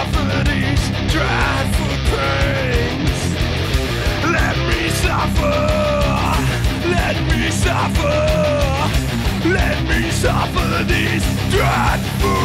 suffer these dreadful. Let me suffer. Let me suffer. Let me suffer these dreadful.